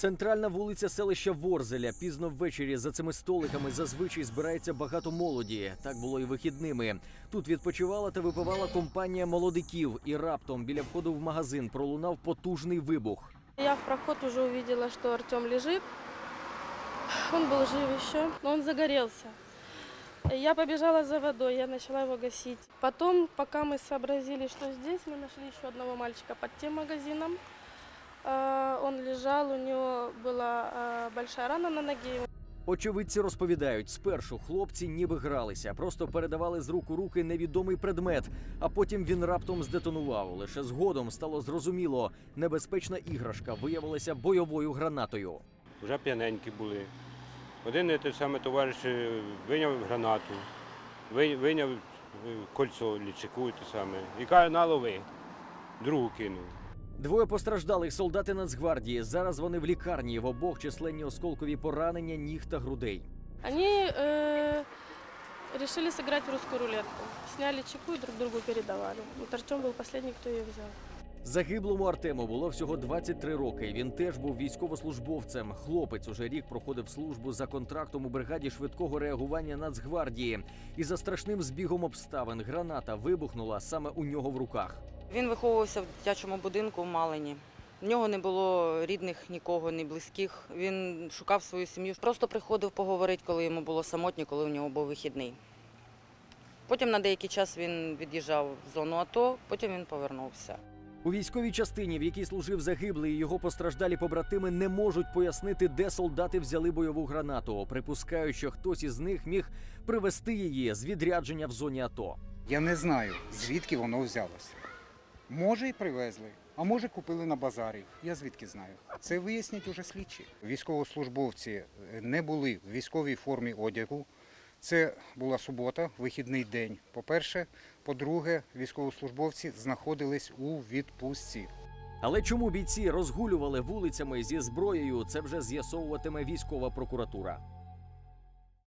Центральна вулиця селища Ворзеля. Пізно ввечері за цими столиками зазвичай збирається багато молоді. Так було і вихідними. Тут відпочивала та випивала компанія молодиків, і раптом біля входу в магазин пролунав потужний вибух. Я в проход уже увидела, что Артем лежит. Он был жив еще, но он загорелся. Я побежала за водой, я начала его гасить. Потом, пока мы сообразили, что здесь, мы нашли еще одного мальчика под тем магазином. А, Он лежал, у него была а, большая рана на ноге. Очевидці розповідають, спершу хлопці ніби гралися, просто передавали з рук у руки невідомий предмет, а потім він раптом здетонував. Лише згодом стало зрозуміло, небезпечна іграшка виявилася бойовою гранатою. вже п'яненькі були. Один е, той саме товариш е, вийняв гранату, ви- вийняв е, кольцо лічику те саме. І каже, на лови. Другу кинув. Двоє постраждалих солдати Нацгвардії. Зараз вони в лікарні в обох численні осколкові поранення ніг та грудей. Они э, решили сыграть в русскую рулетку. Сняли чеку и друг другу передавали. Вот Артем был последний, кто ее взял. Загиблому Артему було всього 23 роки. Він теж був військовослужбовцем. Хлопець уже рік проходив службу за контрактом у бригаді швидкого реагування Нацгвардії. І за страшним збігом обставин граната вибухнула саме у нього в руках. Він виховувався в дитячому будинку в Малині. В нього не було рідних нікого, ні близьких. Він шукав свою сім'ю. Просто приходив поговорити, коли йому було самотньо, коли у нього був вихідний. Потім на деякий час він від'їжджав в зону АТО, потім він повернувся. У військовій частині, в якій служив загиблий, і його постраждалі побратими не можуть пояснити, де солдати взяли бойову гранату. Припускають, що хтось із них міг привезти її з відрядження в зоні АТО. Я не знаю, звідки воно взялося. Може, і привезли, а може купили на базарі. Я звідки знаю. Це вияснять уже слідчі. Військовослужбовці не були в військовій формі одягу. Це була субота, вихідний день. По-перше, по-друге, військовослужбовці знаходились у відпустці. Але чому бійці розгулювали вулицями зі зброєю, це вже з'ясовуватиме військова прокуратура.